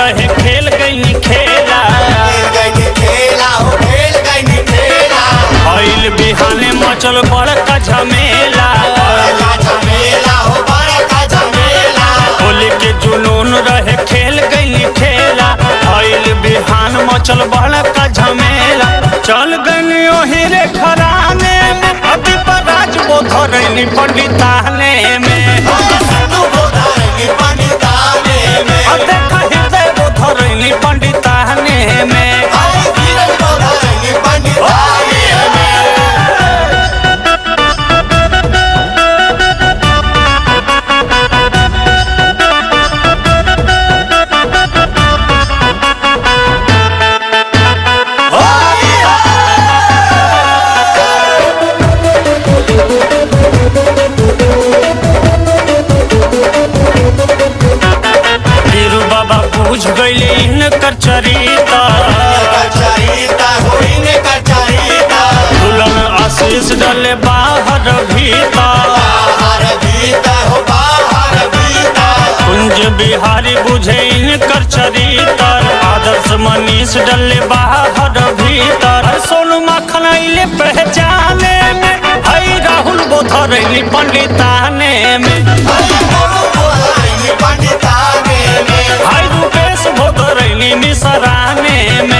रहे खेल गई खेला। मचल बड़का झमेला होली के जुनून रहे खेल गई खेला। बड़का झमेला चल गई ओही रे खराने में। अति पर राज बोधरनी पंडिताने में। इनकर चरिता दुल्हन आशीष डले बाहर भीता। बाहर भीता कुंज बिहारी बुझे इनकर चरितर आदर्श मनीष डले बाहर भीतर सोनू माखन अइले पहचाने में। हई राहुल बोधरैली पंडिताने में। पंडिताने में। मिसरा में